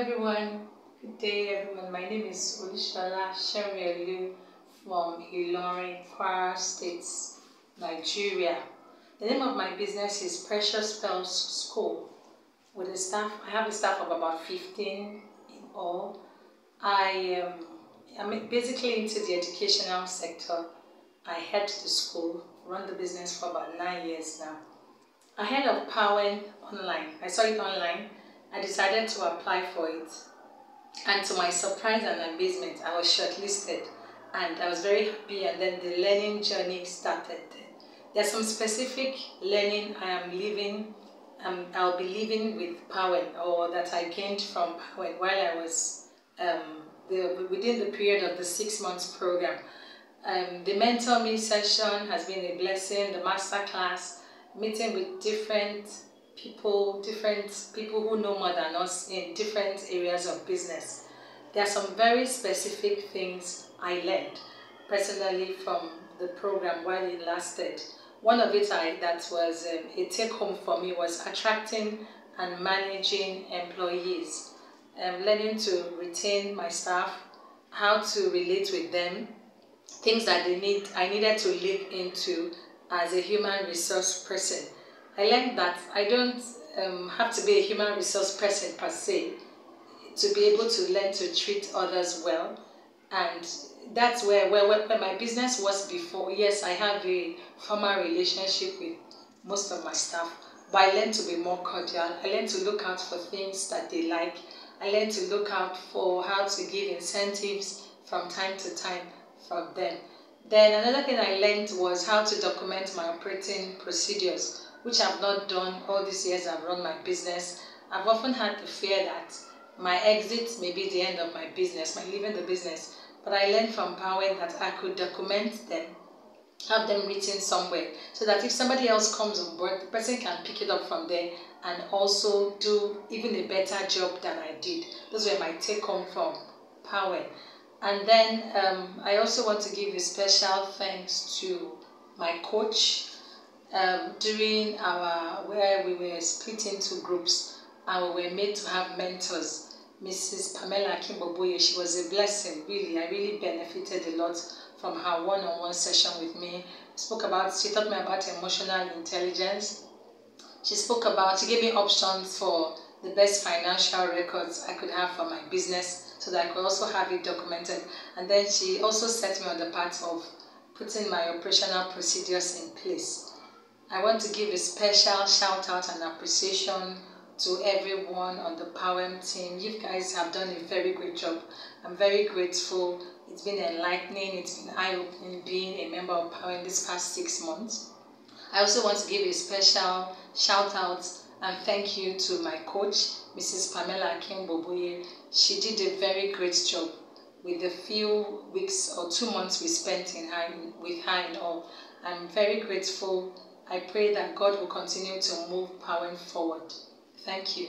everyone. Good day, everyone. My name is Olushola Shemiolu from Ilorin, Kwara State, Nigeria. The name of my business is Precious Pearls School. With a staff, I have a staff of about 15 in all. I um, am basically into the educational sector. I head the school, run the business for about nine years now. I Ahead of PAWEN Online, I saw it online I decided to apply for it. And to my surprise and amazement, I was shortlisted and I was very happy and then the learning journey started. There's some specific learning I am living, um, I'll be living with PAWEN or that I gained from PAWEN while I was um, the, within the period of the six months program. Um, the mentor me session has been a blessing, the master class, meeting with different people, different people who know more than us in different areas of business. There are some very specific things I learned personally from the program while it lasted. One of it I, that was um, a take home for me was attracting and managing employees, um, learning to retain my staff, how to relate with them, things that they need, I needed to live into as a human resource person I learned that I don't um, have to be a human resource person per se to be able to learn to treat others well. And that's where, where, where my business was before. Yes, I have a formal relationship with most of my staff, but I learned to be more cordial. I learned to look out for things that they like. I learned to look out for how to give incentives from time to time from them. Then another thing I learned was how to document my operating procedures which I've not done all these years I've run my business. I've often had the fear that my exit may be the end of my business, my leaving the business. But I learned from PAWEN that I could document them, have them written somewhere, so that if somebody else comes on board, the person can pick it up from there and also do even a better job than I did. Those were my take home from PAWEN. And then um, I also want to give a special thanks to my coach, um, during our where we were split into groups and we were made to have mentors. Mrs. Pamela Kimboboye, she was a blessing, really. I really benefited a lot from her one-on-one session with me. Spoke about, she taught me about emotional intelligence. She spoke about, she gave me options for the best financial records I could have for my business so that I could also have it documented. And then she also set me on the path of putting my operational procedures in place. I want to give a special shout out and appreciation to everyone on the PAWEN team. You guys have done a very great job. I'm very grateful. It's been enlightening, it's been eye opening being a member of PAWEN this past six months. I also want to give a special shout out and thank you to my coach, Mrs. Pamela Kimboboye. She did a very great job with the few weeks or two months we spent in her, with her in all. I'm very grateful I pray that God will continue to move PAWEN forward. Thank you.